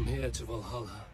I'm here to Valhalla.